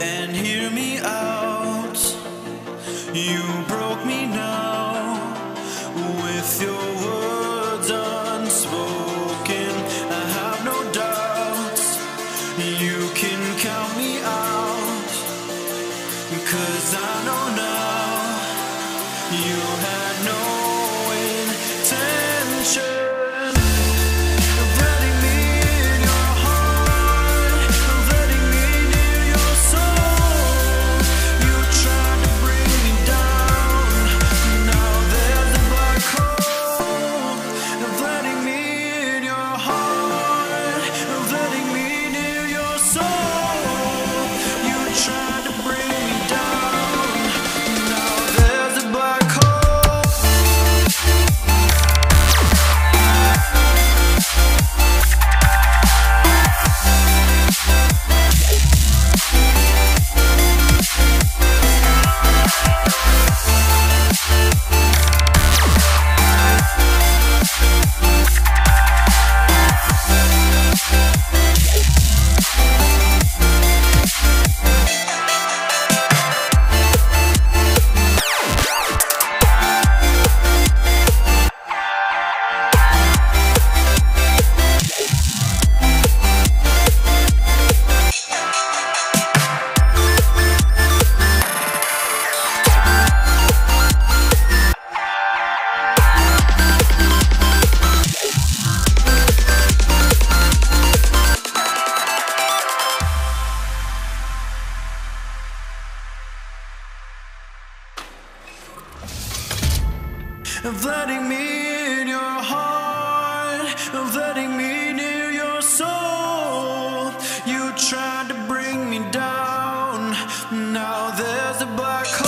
and hear me out. You broke me now with your words unspoken. I have no doubts. You can count me out. Cause I know You of letting me in your heart, of letting me near your soul. You tried to bring me down. Now there's a black hole.